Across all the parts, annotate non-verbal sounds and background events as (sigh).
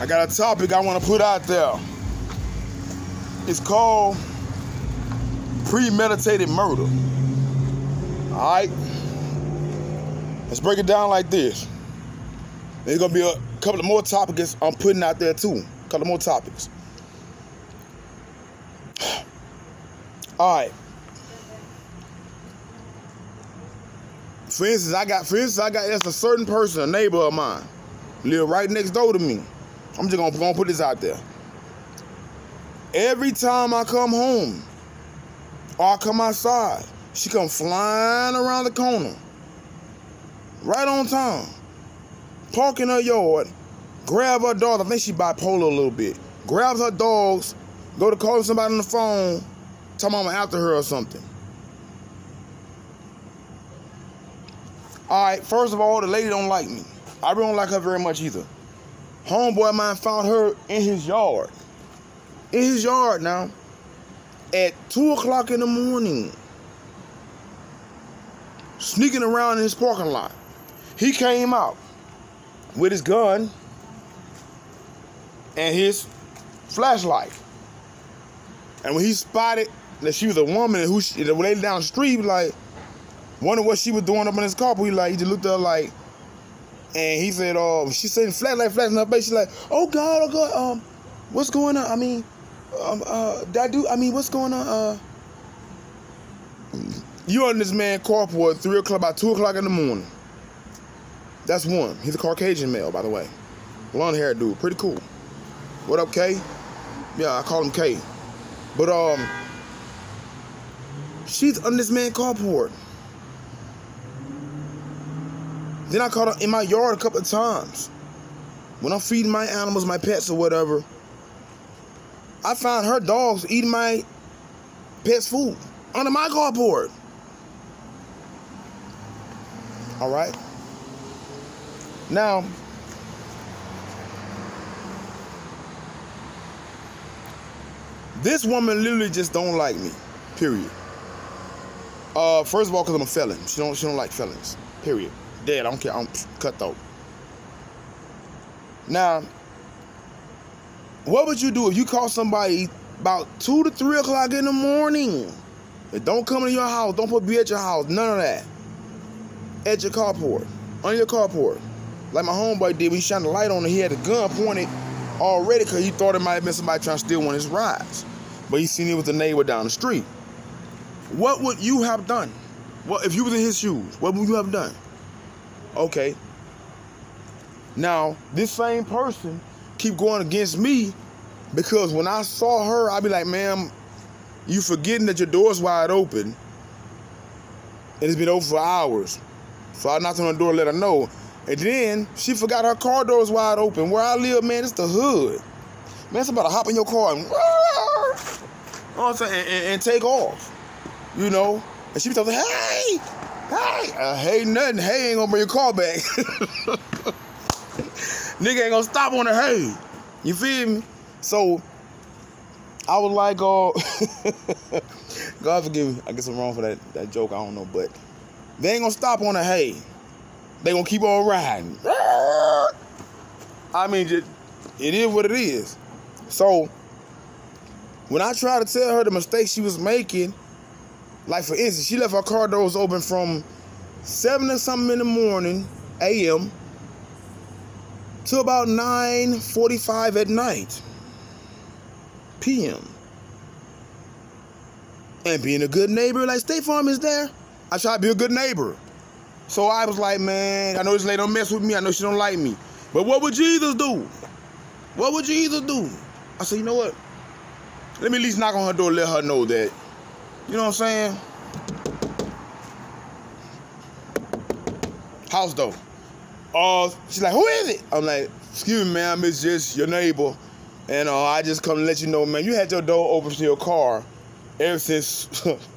I got a topic I want to put out there. It's called premeditated murder. All right? Let's break it down like this. There's gonna be a couple of more topics I'm putting out there too. A couple more topics. (sighs) All right. For instance, I got for instance, I got that's a certain person, a neighbor of mine, live right next door to me. I'm just gonna, gonna put this out there. Every time I come home or I come outside, she come flying around the corner. Right on time. Park in her yard, grab her dog. I think she bipolar a little bit. Grabs her dogs, go to call somebody on the phone, tell mama after her or something. All right, first of all, the lady don't like me. I really don't like her very much either. Homeboy mine found her in his yard. In his yard now. At 2 o'clock in the morning. Sneaking around in his parking lot. He came out with his gun and his flashlight. And when he spotted that she was a woman who she, the lady down the street, like, wondering what she was doing up in his car, but he like he just looked at her like and he said, "Oh, she said flashlight, flashing her face. She's like, oh God, oh God, um, what's going on? I mean, um, uh, that dude. I mean, what's going on? Uh, you on this man carport at three o'clock, about two o'clock in the morning. That's one. He's a Caucasian male, by the way. Blonde hair dude, pretty cool. What up, K? Yeah, I call him K. But um, she's on this man carport. Then I caught her in my yard a couple of times. When I'm feeding my animals, my pets or whatever, I found her dogs eating my pet's food under my carport. All right. Now, this woman literally just don't like me. Period. Uh, first of all, because I'm a felon. She don't. She don't like felons. Period dead. I don't care. I'm cutthroat. Now, what would you do if you caught somebody about two to three o'clock in the morning? It don't come to your house. Don't put be at your house. None of that. At your carport. On your carport. Like my homeboy did when he shined the light on and he had a gun pointed already because he thought it might have been somebody trying to steal one of his rides. But he seen it was the neighbor down the street. What would you have done? What if you was in his shoes? What would you have done? Okay. Now, this same person keep going against me because when I saw her, I'd be like, ma'am, you forgetting that your door's wide open. And it's been open for hours. So I knocked on her door, let her know. And then she forgot her car door was wide open. Where I live, man, it's the hood. Man, it's about to hop in your car and, and, and, and take off. You know? And she was like, hey, Hey, uh, hey, nothing. Hey ain't gonna bring your car back. (laughs) Nigga ain't gonna stop on the hey. You feel me? So I was like, oh, (laughs) God forgive me. I guess I'm wrong for that, that joke. I don't know, but they ain't gonna stop on the hey. They gonna keep on riding. I mean, it is what it is. So when I tried to tell her the mistake she was making, like for instance, she left her car doors open from seven or something in the morning, a.m. to about 9:45 at night, p.m. And being a good neighbor, like State Farm is there, I try to be a good neighbor. So I was like, man, I know this lady don't mess with me. I know she don't like me. But what would Jesus do? What would Jesus do? I said, you know what? Let me at least knock on her door, let her know that you know what I'm saying? House door. Uh, she's like, who is it? I'm like, excuse me, ma'am, it's just your neighbor. And uh, I just come to let you know, man, you had your door open to your car ever since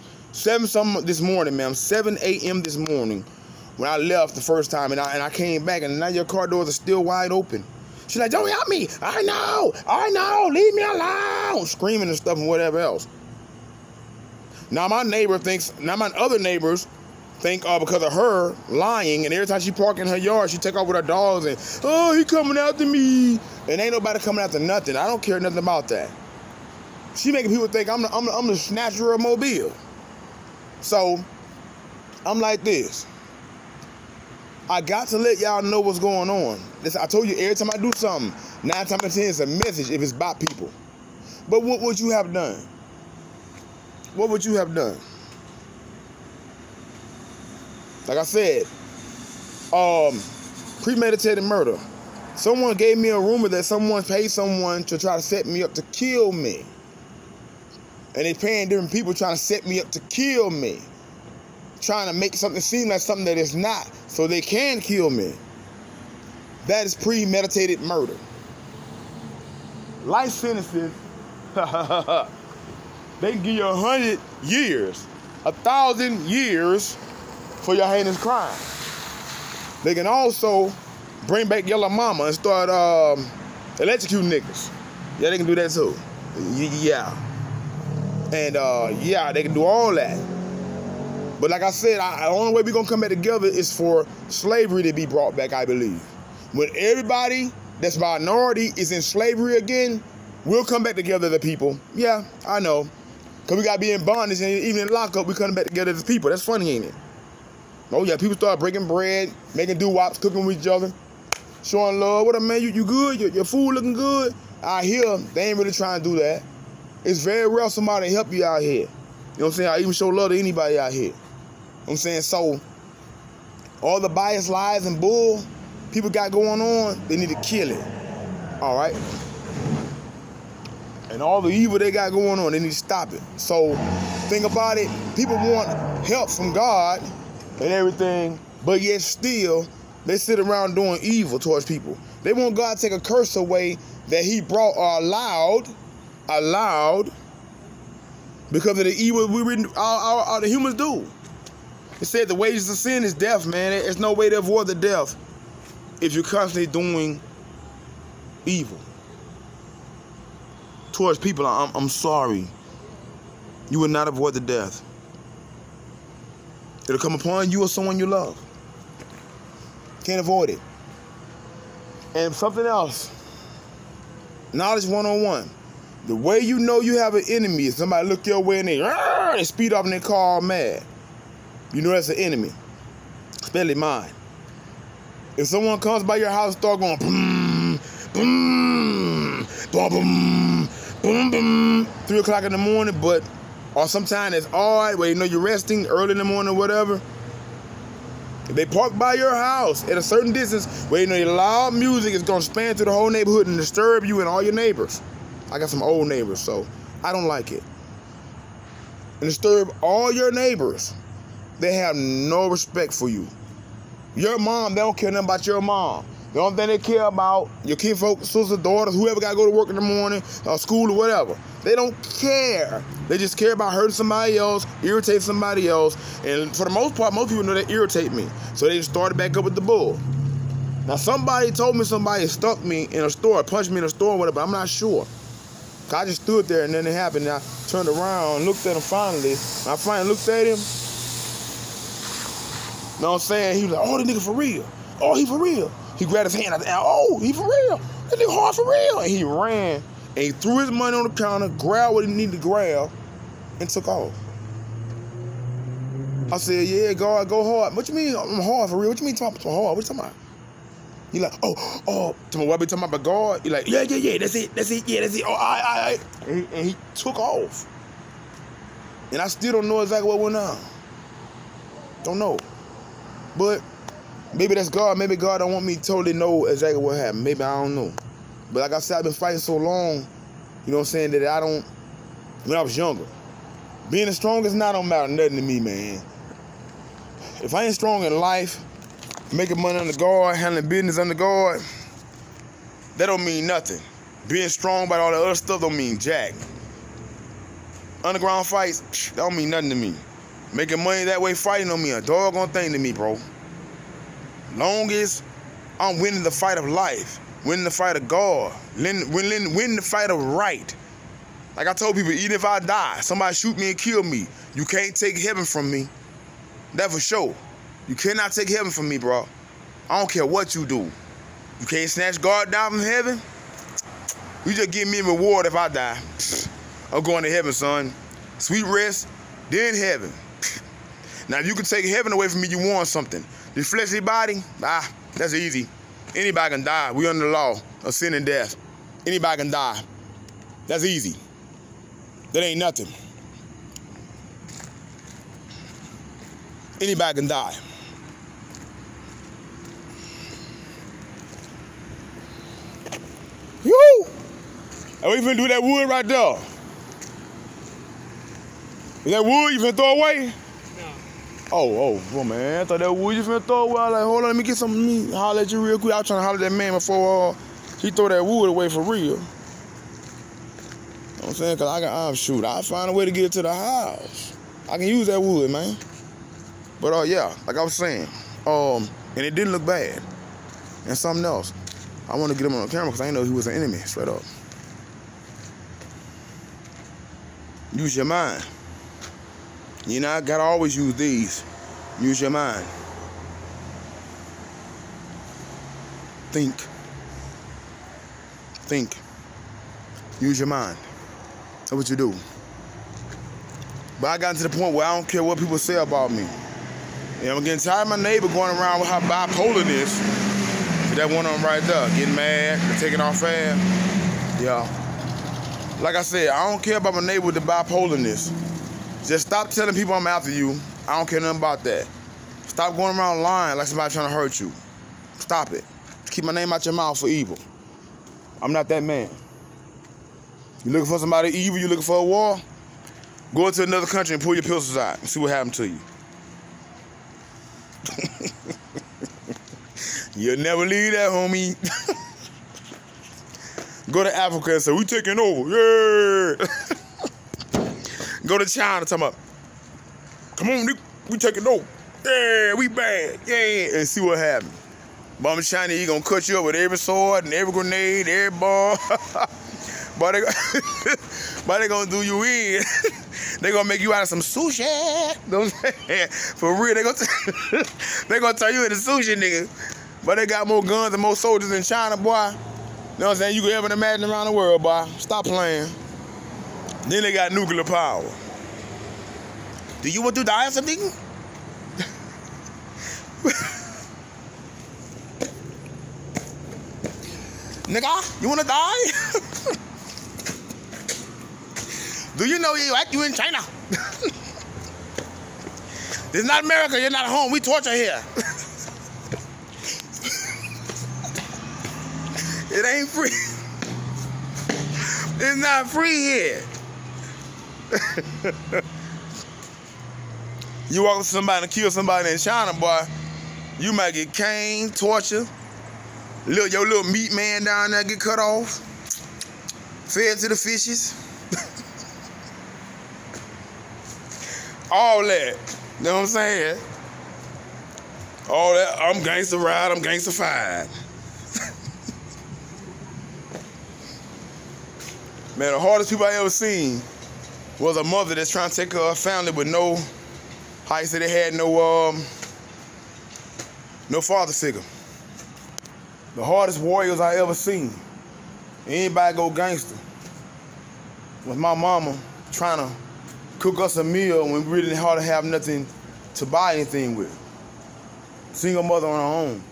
(laughs) 7 something this morning, ma'am. 7 a.m. this morning when I left the first time and I, and I came back and now your car doors are still wide open. She's like, don't help me. I know. I know. Leave me alone. Screaming and stuff and whatever else. Now my neighbor thinks, now my other neighbors think uh, because of her lying, and every time she park in her yard, she take off with her dogs and oh he coming after me, and ain't nobody coming after nothing. I don't care nothing about that. She making people think I'm the, I'm the, I'm the snatcher of Mobile. So I'm like this. I got to let y'all know what's going on. This, I told you every time I do something, nine times out of ten it's a message if it's about people. But what would you have done? What would you have done? Like I said, um, premeditated murder. Someone gave me a rumor that someone paid someone to try to set me up to kill me. And they paying different people trying to set me up to kill me. Trying to make something seem like something that is not, so they can kill me. That is premeditated murder. Life sentences, (laughs) they can give you a hundred years, a thousand years for your heinous crime. They can also bring back Yellow Mama and start um, electrocuting niggas. Yeah, they can do that too. Yeah. And uh, yeah, they can do all that. But like I said, I, the only way we're gonna come back together is for slavery to be brought back, I believe. When everybody that's minority is in slavery again, we'll come back together the people. Yeah, I know. Cause we gotta be in bondage and even in lockup, we come back together as people. That's funny, ain't it? Oh yeah, people start breaking bread, making doo-wops, cooking with each other, showing love. What up, man? You, you good? Your, your food looking good? I hear they ain't really trying to do that. It's very rare somebody help you out here. You know what I'm saying? I even show love to anybody out here. You know what I'm saying? So, all the bias, lies, and bull people got going on, they need to kill it. All right? And all the evil they got going on, they need to stop it. So, think about it. People want help from God and everything, but yet still they sit around doing evil towards people. They want God to take a curse away that He brought or allowed, allowed, because of the evil we all, all, all the humans do. It said the wages of sin is death, man. There's no way to avoid the death if you're constantly doing evil towards people. I'm, I'm sorry. You will not avoid the death. It'll come upon you or someone you love. Can't avoid it. And something else. Knowledge 101. The way you know you have an enemy is somebody look your way and they, they speed up and they call mad. You know that's an enemy. Especially mine. If someone comes by your house start going boom, boom, boom, boom, boom, boom, three o'clock in the morning, but or sometimes it's odd where you know you're resting early in the morning or whatever. If they park by your house at a certain distance where you know your loud music is gonna span through the whole neighborhood and disturb you and all your neighbors. I got some old neighbors, so I don't like it. And disturb all your neighbors. They have no respect for you. Your mom, they don't care nothing about your mom. The only thing they care about, your kid folks, sisters, daughters, whoever got to go to work in the morning, or school or whatever. They don't care. They just care about hurting somebody else, irritating somebody else. And for the most part, most people know they irritate me. So they just started back up with the bull. Now somebody told me somebody stuck me in a store, punched me in a store or whatever, but I'm not sure. I just stood there and then it happened. And I turned around looked at him finally. I finally looked at him. You know what I'm saying? He was like, oh, the nigga for real. Oh, he for real. He grabbed his hand. I said, oh, he for real. That nigga hard for real. And he ran and he threw his money on the counter, grabbed what he needed to grab, and took off. I said, yeah, God, go hard. What you mean I'm hard for real? What you mean talking hard? What you talking about? He like, oh, oh, to what be talking about God? He like, yeah, yeah, yeah, that's it, that's it, yeah, that's it. Oh, I, I, I. And he, and he took off. And I still don't know exactly what went on. Don't know. But maybe that's God. Maybe God don't want me to totally know exactly what happened. Maybe I don't know. But like I said, I've been fighting so long, you know what I'm saying, that I don't, when I was younger, being the strongest now don't matter nothing to me, man. If I ain't strong in life, making money under God, handling business under God, that don't mean nothing. Being strong about all the other stuff don't mean jack. Underground fights, that don't mean nothing to me. Making money that way fighting don't mean a doggone thing to me, bro. Long as I'm winning the fight of life, winning the fight of God, winning, winning, the fight of right. Like I told people, even if I die, somebody shoot me and kill me, you can't take heaven from me. That for sure. You cannot take heaven from me, bro. I don't care what you do. You can't snatch God down from heaven. You just give me a reward if I die. (laughs) I'm going to heaven, son. Sweet rest, then heaven. (laughs) Now, if you can take heaven away from me, you want something. This fleshly body, ah, that's easy. Anybody can die. We under the law of sin and death. Anybody can die. That's easy. That ain't nothing. Anybody can die. Woo! And we finna do that wood right there. Is that wood you finna throw away? Oh, oh, well, man, I thought that wood you finna throw away. I was like, hold on, let me get some, meat. me holler at you real quick. I was trying to holler at that man before uh, he throw that wood away for real. You know what I'm saying? Cause I can, I'm shoot, I'll find a way to get to the house. I can use that wood, man. But uh, yeah, like I was saying, um, and it didn't look bad. And something else, I want to get him on camera because I know he was an enemy, straight up. Use your mind. You know, I gotta always use these. Use your mind. Think. Think. Use your mind. That's what you do. But I got to the point where I don't care what people say about me. And I'm getting tired of my neighbor going around with her bipolarness. See that one on right there, getting mad, taking off fast. Yeah. Like I said, I don't care about my neighbor with the bipolarness. Just stop telling people I'm after you. I don't care nothing about that. Stop going around lying like somebody trying to hurt you. Stop it. Keep my name out your mouth for evil. I'm not that man. You looking for somebody evil, you looking for a war? Go into another country and pull your pistols out and see what happened to you. (laughs) You'll never leave that, homie. (laughs) Go to Africa and say, we taking over. Yeah. (laughs) Go to China talking about, come on, we taking over. Yeah, we bad. Yeah, and see what happens. Mama China, he gonna cut you up with every sword and every grenade, every (laughs) bomb. but they, (laughs) but they gonna do you in. (laughs) they gonna make you out of some sushi. For real, they gonna they gonna turn you into sushi, nigga. But they got more guns and more soldiers in China, boy. You know what I'm saying? You could ever imagine around the world, boy. Stop playing. Then they got nuclear power. Do you want to die or something? Nigga, you wanna die? (laughs) Do you know you act you in China? (laughs) this is not America, you're not home. We torture here. (laughs) it ain't free. It's not free here. You walk up to somebody and kill somebody in China, boy, you might get cane, torture. Little, your little meat man down there get cut off. Fed to the fishes. (laughs) All that. You know what I'm saying? All that. I'm gangster ride, I'm gangster fired. (laughs) Man, the hardest people I ever seen was a mother that's trying to take her family with no, you say they had no, um, no father figure. The hardest warriors I ever seen. Anybody go gangster. Was my mama trying to cook us a meal when we really hardly have nothing to buy anything with. Single mother on her own.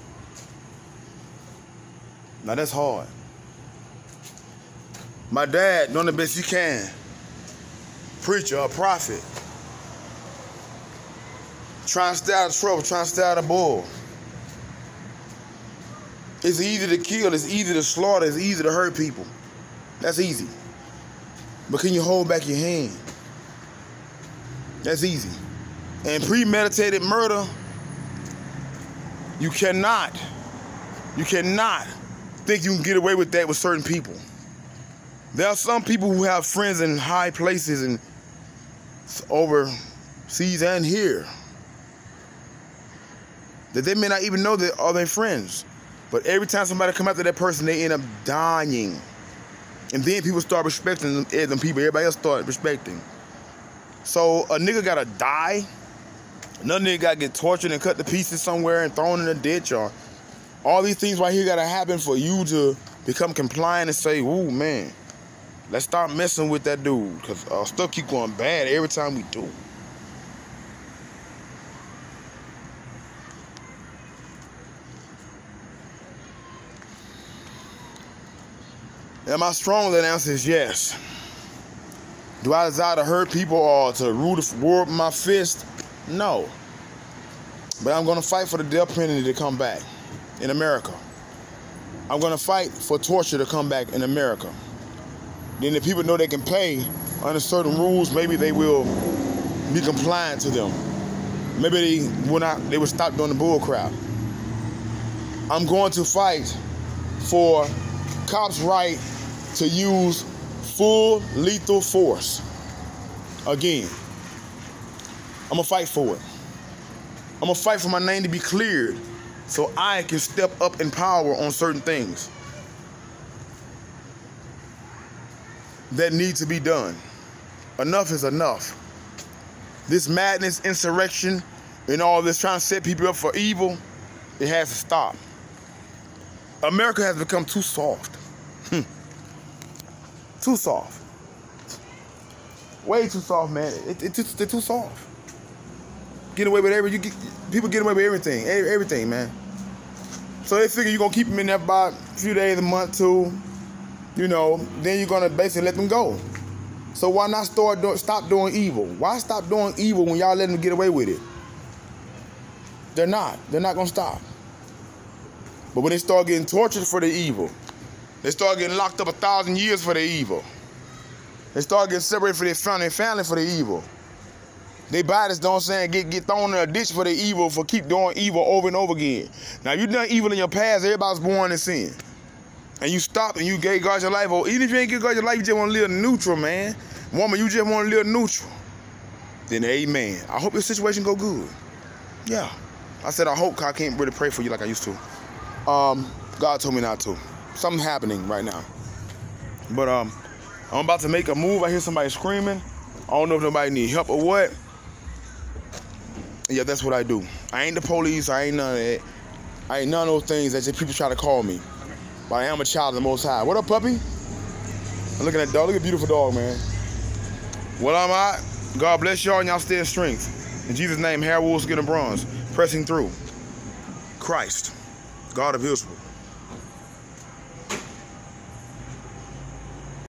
Now that's hard. My dad doing the best he can. Preacher, a prophet. Trying to stay out of trouble, trying to stay out of bull. It's easy to kill, it's easy to slaughter, it's easy to hurt people. That's easy. But can you hold back your hand? That's easy. And premeditated murder, you cannot, you cannot think you can get away with that with certain people. There are some people who have friends in high places and overseas and here that they may not even know that are their friends. But every time somebody come after that person, they end up dying. And then people start respecting them, them people. Everybody else start respecting. So a nigga gotta die Another nigga gotta get tortured and cut to pieces somewhere and thrown in a ditch or all these things right here gotta happen for you to become compliant and say, ooh man, let's stop messing with that dude. Cause uh, stuff keep going bad every time we do. Am I strong? Answer is yes. Do I desire to hurt people or to rule the world with my fist? No. But I'm going to fight for the death penalty to come back in America. I'm going to fight for torture to come back in America. Then if people know they can pay under certain rules, maybe they will be compliant to them. Maybe they will not. They will stop doing the bull crap. I'm going to fight for cops' right to use full lethal force. Again, I'm gonna fight for it. I'm gonna fight for my name to be cleared so I can step up in power on certain things that need to be done. Enough is enough. This madness, insurrection, and all this trying to set people up for evil, it has to stop. America has become too soft. Too soft. Way too soft, man. It, it, it, they're too soft. Get away with every you get, people get away with everything, everything, man. So they figure you're gonna keep them in there about a few days, a month, two. You know, then you're gonna basically let them go. So why not start do, stop doing evil? Why stop doing evil when y'all letting them get away with it? They're not. They're not gonna stop. But when they start getting tortured for the evil, they start getting locked up a thousand years for the evil. They start getting separated from their family, family for the evil. They bodies don't say get get thrown in a ditch for the evil for keep doing evil over and over again. Now you done evil in your past, everybody's born in sin. And you stop and you gave God your life, or even if you ain't give God your life, you just want to live neutral, man. Woman, you just want to live neutral. Then amen. I hope your situation go good. Yeah. I said I hope I can't really pray for you like I used to. Um, God told me not to something happening right now. But um, I'm about to make a move. I hear somebody screaming. I don't know if nobody need help or what. Yeah, that's what I do. I ain't the police. I ain't none of that. I ain't none of those things that just people try to call me. But I am a child of the Most High. What up, puppy? I'm looking at dog. Look at beautiful dog, man. What am I? God bless y'all and y'all stay in strength. In Jesus' name, hair wolves get a bronze. Pressing through. Christ, God of Israel.